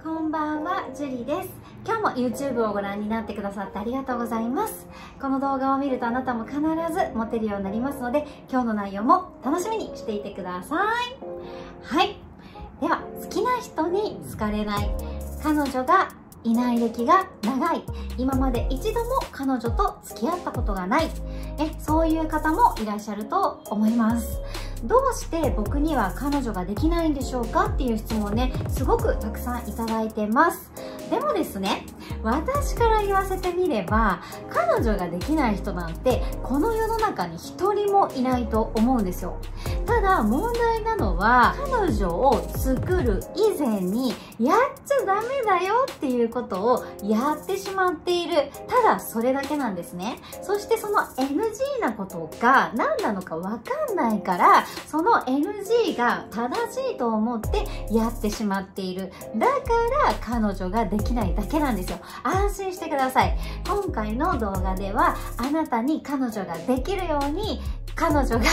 こんばんは、ジュリです。今日も YouTube をご覧になってくださってありがとうございます。この動画を見るとあなたも必ずモテるようになりますので、今日の内容も楽しみにしていてください。はい。では、好きな人に好かれない。彼女がいない歴が長い。今まで一度も彼女と付き合ったことがない。え、そういう方もいらっしゃると思います。どうして僕には彼女ができないんでしょうかっていう質問ね、すごくたくさんいただいてます。でもですね、私から言わせてみれば、彼女ができない人なんて、この世の中に一人もいないと思うんですよ。ただ、問題なのは、彼女を作る以前に、やっちゃダメだよっていうことをやってしまっている。ただ、それだけなんですね。そしてその NG なことが何なのかわかんないから、その NG が正しいと思ってやってしまっている。だから彼女ができないだけなんですよ。安心してください。今回の動画ではあなたに彼女ができるように彼女が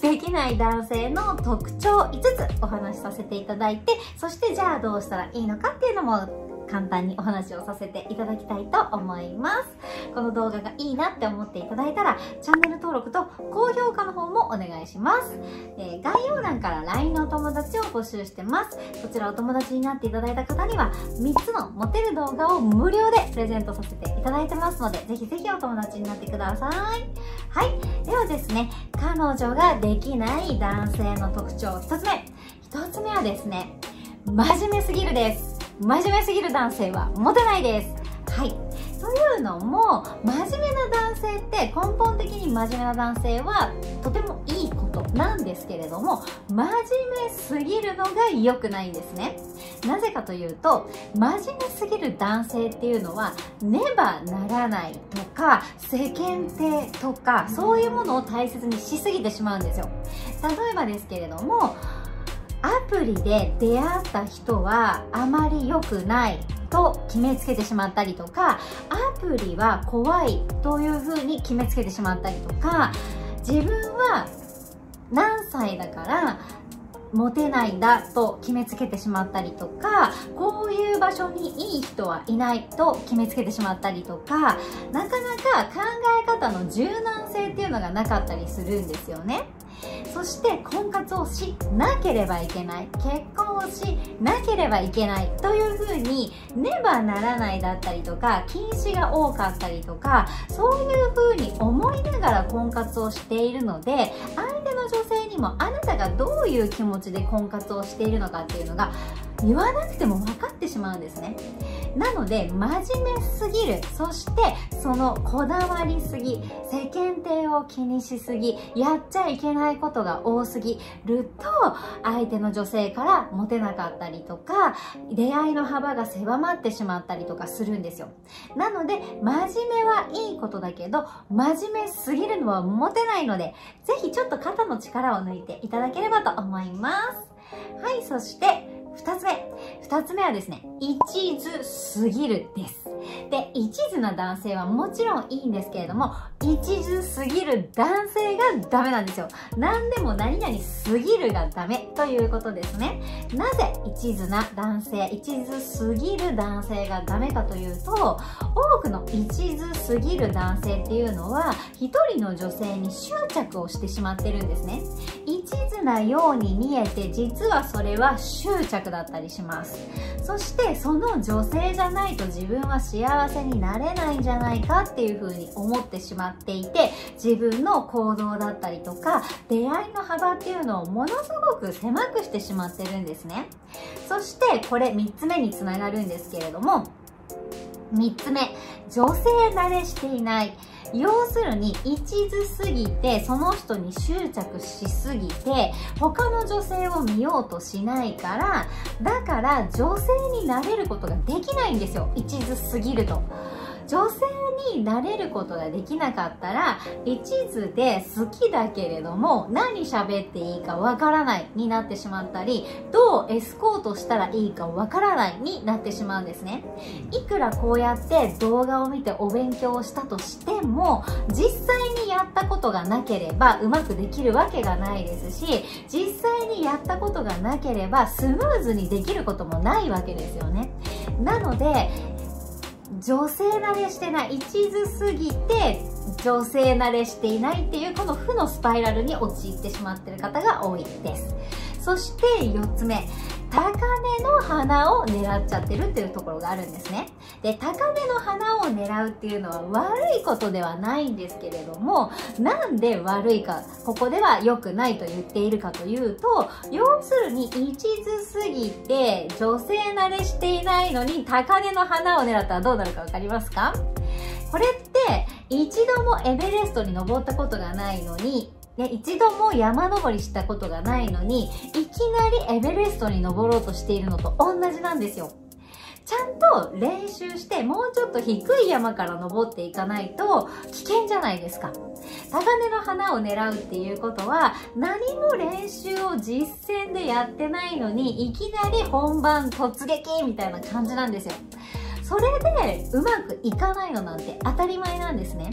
できない男性の特徴5つお話しさせていただいて、そしてじゃあどうしたらいいのかっていうのも簡単にお話をさせていただきたいと思います。この動画がいいなって思っていただいたら、チャンネル登録と高評価の方もお願いします。えー、概要欄から LINE のお友達を募集してます。こちらお友達になっていただいた方には、3つのモテる動画を無料でプレゼントさせていただいてますので、ぜひぜひお友達になってください。はい。ではですね、彼女ができない男性の特徴1つ目。1つ目はですね、真面目すぎるです。真面目すぎる男性はモテないです。はい。というのも、真面目な男性って根本的に真面目な男性はとてもいいことなんですけれども、真面目すぎるのが良くないんですね。なぜかというと、真面目すぎる男性っていうのは、ねばならないとか、世間体とか、そういうものを大切にしすぎてしまうんですよ。例えばですけれども、アプリで出会った人はあまり良くないと決めつけてしまったりとかアプリは怖いというふうに決めつけてしまったりとか自分は何歳だからモテないんだと決めつけてしまったりとかこういう場所にいい人はいないと決めつけてしまったりとかなかなか考え方の柔軟性っていうのがなかったりするんですよね。そして婚活をしなければいけない。結婚をしなければいけないというふうにねばならないだったりとか禁止が多かったりとかそういうふうに思いながら婚活をしているので相手の女性にもあなたがどういう気持ちで婚活をしているのかっていうのが言わなくても分かってしまうんですね。なので真面目すぎる。そしてそのこだわりすぎ世間体を気にしすぎやっちゃいけないことが多すぎ。ると相手の女性からモテなかったりとか出会いの幅が狭まってしまったりとかするんですよ。なので真面目はいいことだけど真面目すぎるのはモテないのでぜひちょっと肩の力を抜いていただければと思います。はいそして二つ目。二つ目はですね、一途すぎるです。で、一途な男性はもちろんいいんですけれども、一途すぎる男性がダメなんですよ。何でも何々すぎるがダメということですね。なぜ一途な男性、一途すぎる男性がダメかというと、多くの一途すぎる男性っていうのは、一人の女性に執着をしてしまってるんですね。一途なように見えて、実はそれは執着だったりします。そしてその女性じゃないと自分は幸せになれないんじゃないかっていうふうに思ってしまっていて自分の行動だったりとか出会いの幅っていうのをものすごく狭くしてしまってるんですね。そしてこれ3つ目につながるんですけれども3つ目女性慣れしていない要するに一途すぎてその人に執着しすぎて他の女性を見ようとしないからだから女性になれることができないんですよ一途すぎると。女性になれることができなかったら一途で好きだけれども何喋っていいかわからないになってしまったりどうエスコートしたらいいかわからないになってしまうんですね。いくらこうやって動画を見てお勉強をしたとしても実際にやったことがなければうまくできるわけがないですし実際にやったことがなければスムーズにできることもないわけですよね。なので女性慣れしてない一途すぎて女性慣れしていないっていうこの負のスパイラルに陥ってしまってる方が多いです。そして4つ目高値の花を狙っちゃってるっていうところがあるんですね。で、高値の花を狙うっていうのは悪いことではないんですけれども、なんで悪いか、ここでは良くないと言っているかというと、要するに一途すぎて女性慣れしていないのに高値の花を狙ったらどうなるかわかりますか？これって一度もエベレストに登ったことがないのにね、一度も山登りしたことがないのに、いきなりエベレストに登ろうとしているのと同じなんですよ。ちゃんと練習して、もうちょっと低い山から登っていかないと危険じゃないですか。高根の花を狙うっていうことは、何も練習を実践でやってないのに、いきなり本番突撃みたいな感じなんですよ。それでうまくいかないのなんて当たり前なんですね。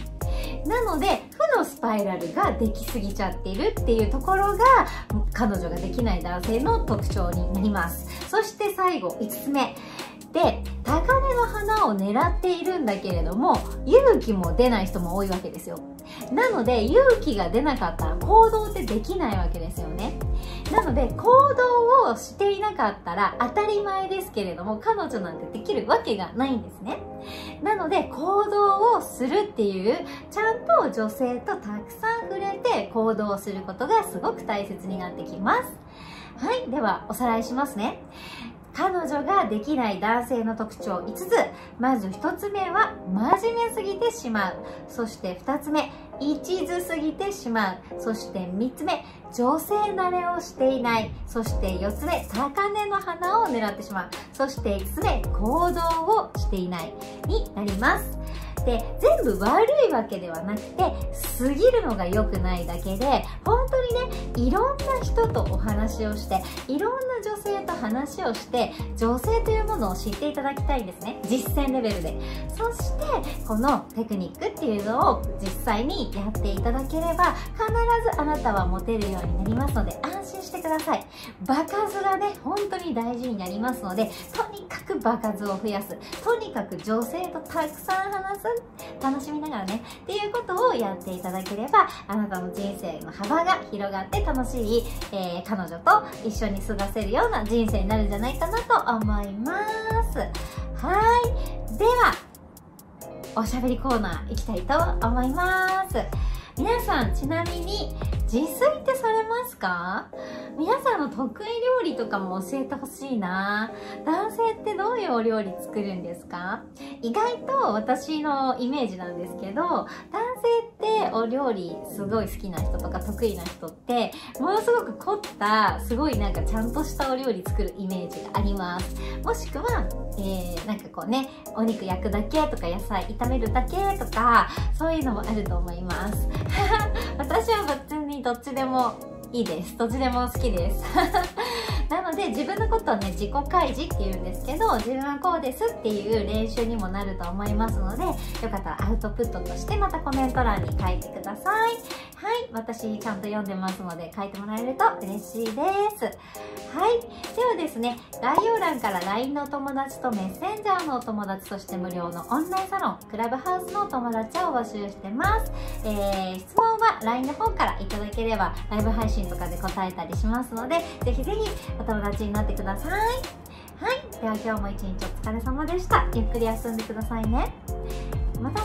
なので負のスパイラルができすぎちゃってるっていうところが彼女ができない男性の特徴になります。そして最後5つ目。での花を狙っているんだけれども勇気も出ない人も多いわけですよ。なので勇気が出なかったら行動ってできないわけですよね。なので行動をしていなかったら当たり前ですけれども彼女なんてできるわけがないんですね。なので行動をするっていうちゃんと女性とたくさん触れて行動することがすごく大切になってきます。はいではおさらいしますね。彼女ができない男性の特徴5つ。まず1つ目は真面目すぎてしまう。そして2つ目一途すぎてしまう。そして3つ目女性慣れをしていない。そして4つ目高値の花を狙ってしまう。そして5つ目行動をしていない。になります。で全部悪いわけではなくて過ぎるのが良くないだけで本当にねいろんな人とお話をしていろんな女性と話をして女性というものを知っていただきたいんですね。実践レベルで。そしてこのテクニックっていうのを実際にやっていただければ必ずあなたはモテるようになりますので安してください。場数がね本当に大事になりますのでとにかく場数を増やす。とにかく女性とたくさん話す。楽しみながらね。っていうことをやっていただければあなたの人生の幅が広がって楽しい、えー、彼女と一緒に過ごせるような人生になるんじゃないかなと思います。はい。ではおしゃべりコーナー行きたいと思います。皆さんちなみに自炊ってされますか？皆さんの得意料理とかも教えてほしいな。男性ってどういうお料理作るんですか？意外と私のイメージなんですけど男性ってお料理すごい好きな人とか得意な人ってものすごく凝ったすごいなんかちゃんとしたお料理作るイメージがあります。もしくは、えー、なんかこうねお肉焼くだけとか野菜炒めるだけとかそういうのもあると思います。私はどっちでもいいです。どっちでも好きです。なので自分のことをね、自己開示って言うんですけど、自分はこうですっていう練習にもなると思いますので、よかったらアウトプットとしてまたコメント欄に書いてください。はい、私ちゃんと読んでますので書いてもらえると嬉しいです。はい、ではですね、概要欄から LINE の友達とメッセンジャーのお友達、そして無料のオンラインサロン、クラブハウスのお友達を募集してます。えー、質問は LINE の方からいただければ、ライブ配信とかで答えたりしますので、ぜひぜひお友達になってください。はい、では今日も一日お疲れ様でした。ゆっくり休んでくださいね。また